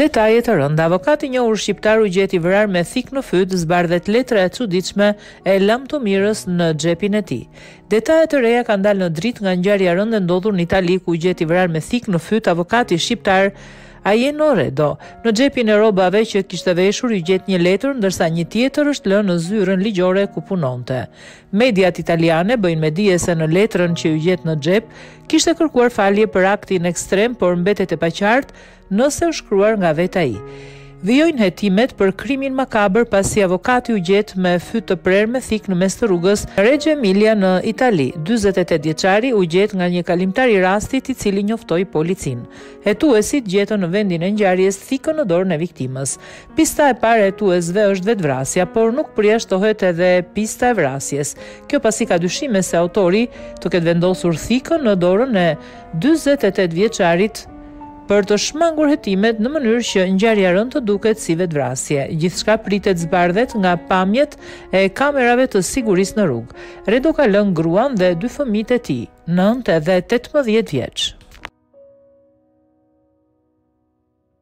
Detaje të rënda, avokat i njohur shqiptar u gjet i vrarë me thikë në fyt, zbardhet letra e çuditshme e lamtumirës në xhepin e tij. Detaje të reja kanë dalë në dritë nga ngjarja e rëndë e ndodhur në Itali ku u gjet i vrarë me thikë në fyt avokati shqiptar Ajeno Redo. Në xhepin e rrobave që kishte veshur iu gjet një letër ndërsa një tjetër është lënë në zyrën ligjore ku punonte. Mediat italiane bëjnë me dije se në letrën që iu gjet në xhep kishte kërkuar falje për aktin ekstrem, por mbetet e paqartë nëse është shkruar nga vetë ai. Vijojnë hetimet për krimin makabër pasi avokati u gjet me fyt të prerë me thikë në mes të rrugës në Reggio Emilia në Itali. 48 vjeçari u gjet nga një kalimtar i rastit i cili njoftoi policinë. Hetuesit gjetën në vendin e ngjarjes thikën në dorën e viktimës. Pista e parë e hetuesve është vetëvrasja, por nuk përjashtohet edhe pista e vrasjes. Kjo pasi ka dyshime se autori të ketë vendosur thikën në dorën e dyzet e tetë vjeçarit për të shmangur hetimet në mënyrë që ngjarja e rëndë të duket si vetëvrasje. Gjithçka pritet të zbardhet nga pamjet e kamerave të sigurisë në rrugë. Redo ka lënë gruan dhe dy fëmijët e tij, 9 dhe 18 vjeç.